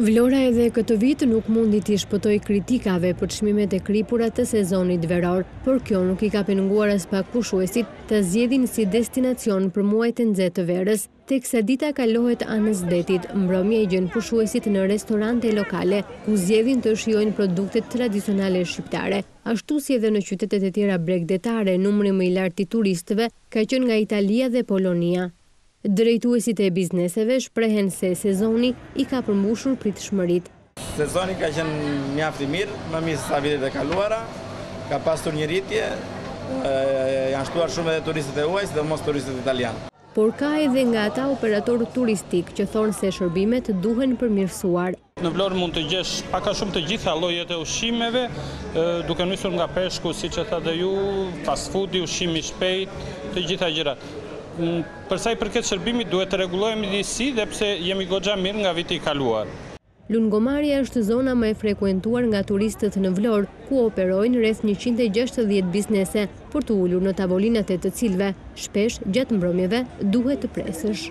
Vlora edhe këtë vit nuk mundi t'i shpëtojë kritikave për çmimet e kripura të sezonit veror, por kjo nuk i ka penguar aspak pushuesit ta zgjedhin si destinacion për muajt e nxehtë të verës. Teksa dita kalohet anës detit, mbrëmja i gjen pushuesit në restorante e lokale, ku zgjedhin të shijojnë produktet tradicionale shqiptare. Ashtu si edhe në qytetet e tjera bregdetare, numri më i lartë i turistëve ka qenë nga Italia dhe Polonia. Drejtuesit e bizneseve shprehen se sezoni i ka përmbushur pritshmëritë. Sezoni ka qenë mjaft i mirë, më mirë sesa vitet e kaluara. Ka pasur një rritje, janë shtuar shumë edhe turistët e huaj, sidomos turistët italianë. Por ka edhe nga ata operatorë turistikë që thonë se shërbimet duhen përmirësuar. Në Vlorë mund të gjesh pak a shumë të gjitha llojet e ushqimeve, duke u nisur nga peshku, siç e thatë dhe ju, fast foodi, ushqimi i shpejtë, të gjitha gjërat. Për sa i përket shërbimit, duhet të rregullohemi disi dhe pse jemi goxha mirë nga viti i kaluar. Lungomarja është zona më e frekuentuar nga turistët në Vlorë, ku operojnë rreth njëqind e gjashtëdhjetë biznese, për t'u ulur në tavolinat e të cilëve, shpesh, gjatë mbrëmjeve, duhet të presësh.